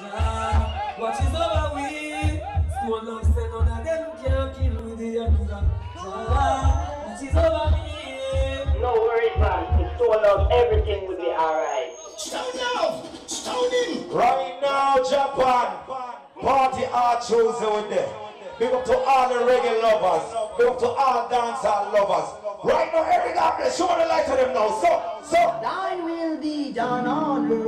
Nah, Watch is over we. Stone love said none of them can kill with the hands of Jah. Watch is over me. No worries, man. The store loves everything will be alright. Stone love! Stoning! Right now, Japan, party art shows out there. Big up to all the reggae lovers. Big up to all dancehall lovers. Right now, Eric Apple, show the light to them now. So, so. Thine will be done on earth,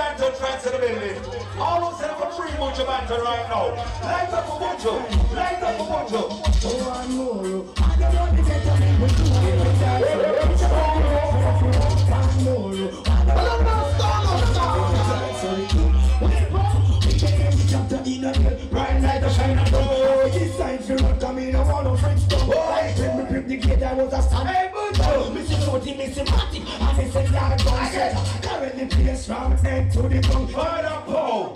Banton fans in the building? All set up a free Buju Banton right now. Light up for Bunch. Light up for Bunch. Right like a shine and glow. This time feel like I'm in a one of French town. Like when me grip the gate, I was a stand. Hey, Buncho! Missy Shorty, Missy Matty, and me say that don't set. The place from end to the tongue. Father Paul.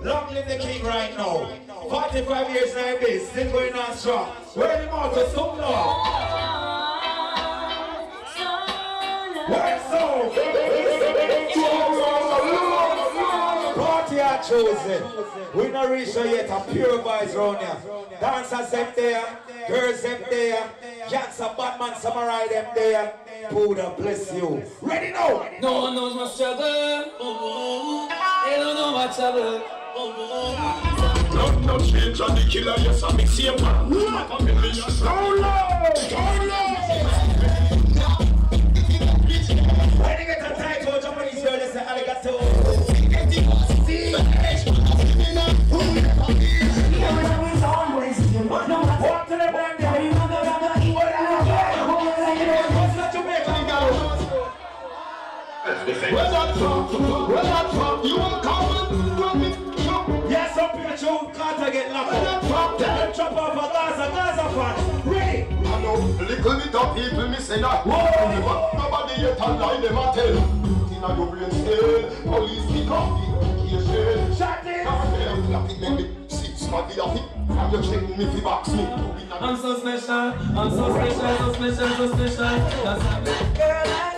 Long live the king right now. 45 years now, this still going on strong. Where the motto some now? Where so? Party are chosen. We not reach there yet. A pure boys round here. Dancers them there. Girls them there. Jansa, Batman, Samurai them there. Buddha bless you. Ready now? No one knows my struggle. They don't know my trouble. Not no change on the killer, yes, I'm mixing up. Stone love! Stone love! Some people can't get locked up. from? Tell them chop off a Gaza, Gaza fan. Ready? I know little bit of people me say that Whoa. Nobody yet a lie them a tell In a your brain cell Police pick up the occasion Shot it. Now them flapping make me six body of it Now you check me fi box me I'm so special, I'm so special, so special, so special. Cause I'm the girl I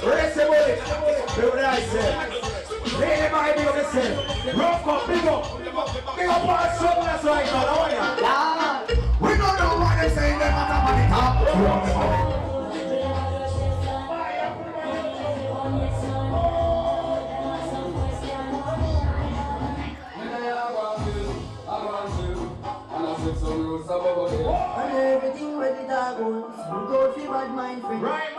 The bullet. Do what I say. Lay my big up yourself. Rough up, big up. Big up our shoulders right now. How are? We don't know what they say, them at the money top And everything ready to go. Some go for bad mind friend. Right,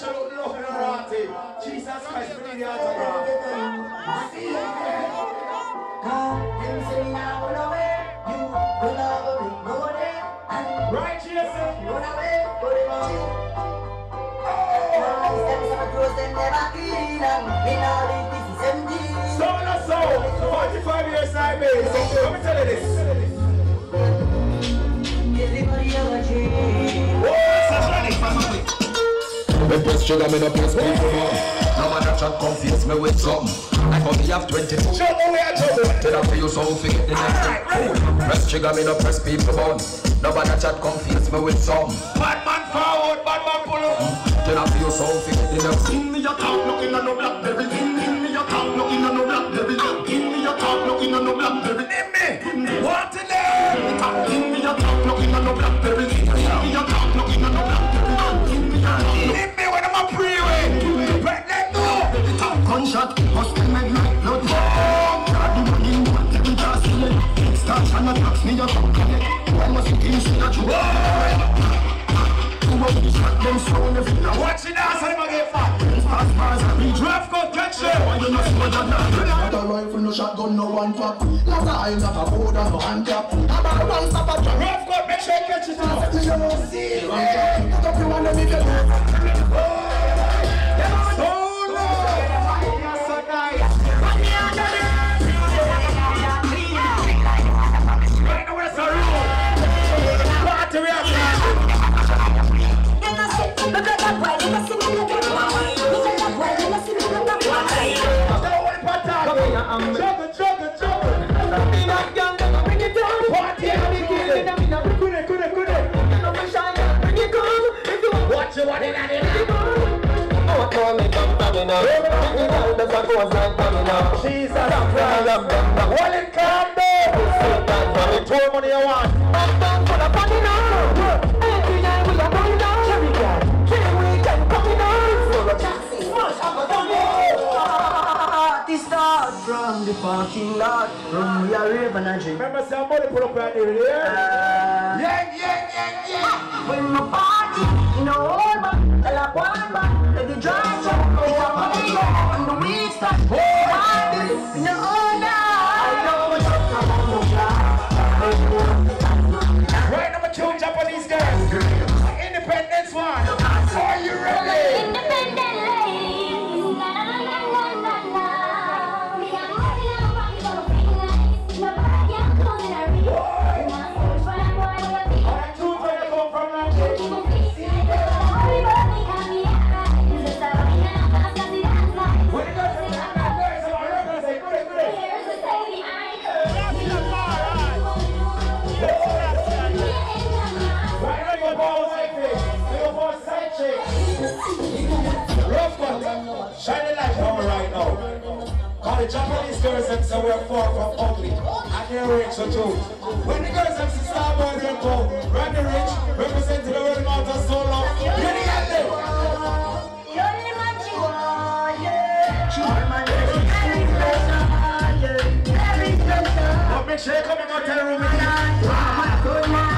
in a rotty. Jesus Christ, need the autograph. Them say me nah run away. You gonna go big go there. And Right, Jason. run away, them away. Now it's them some clothes them never clean and me nah live this is empty. Sound of soul. 45 years I made. Let me tell you this. Me press trigger, me no press people button. No matter chat come face me with something. I only have 22. Show me where trouble. Then I feel so forget the next thing. Press trigger, me no press people button. No matter chat come face me with something. Bad man forward, bad man pull up. Then I feel so forget the next thing. In me a talk, looking at no blackberry. Top gunshot, hustle me like blood. God, the money, what you just see it. Start tax me, you. Why must you think see a joke? Who want to shot them sound if you know Watch it now, so a get fat. Pass bars and reach Draft got catch Why you not soldier now? Not a rifle, no shotgun, no one pop. Eye, not a border, no hand cap. I'm a one stop a drop. Draft got make sure you catch it. You know, see. Pick up your one and make it Jesus Christ. Hold it calm down. Two money you want. Start from the parking lot, from we are raving and drink. Remember, somebody put up right there, yeah? Ah. Yeah, yeah, yeah, yeah. When my party, no hold back, tell a one back, let the drive start, party, no You go side chick. Ruff Cut. Shine the light on right now. Cause the Japanese girls them say we're far from ugly. And they're rich so too. When the girls them see Starboy them go, Randy Rich, representing the world out of solo. You the end them. Make sure you come in my tell room again.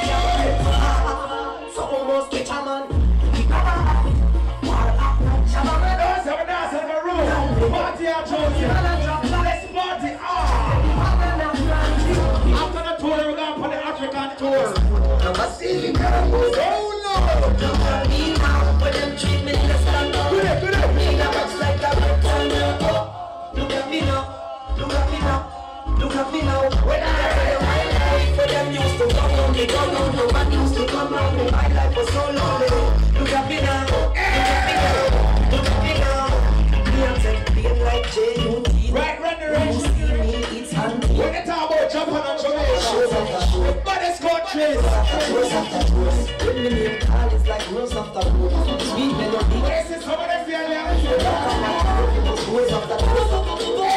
When I tell my life, them used to come round one used to come. My life was so lonely. Countries. Rose after rose. When me like rose after rose. Of them feeling? Rose after rose.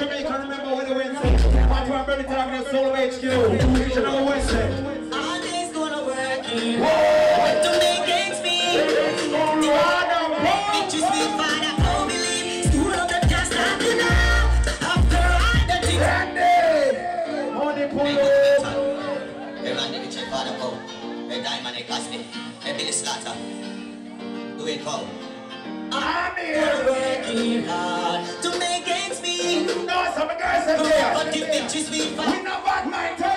Remember when went to Matthew and HQ. You know what I say? All days gonna work in. What to make ends meet? It just be fine, I don't believe. School of the after now. After all the things. Money pull up. Randy. Hey, Diamond, Billy. Do it. I'm here. working hard some girls are there. But if it just be We no bad mind,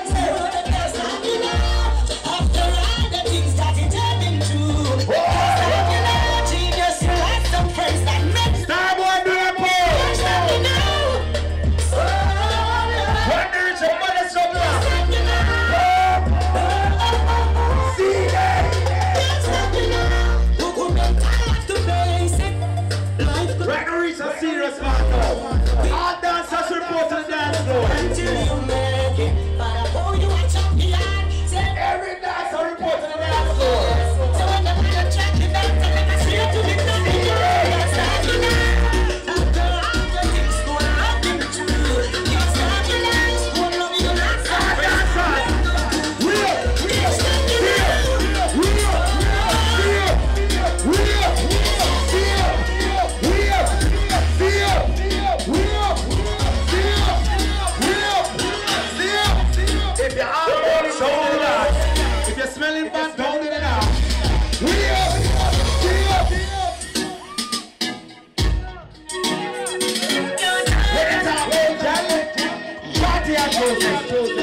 Joseph.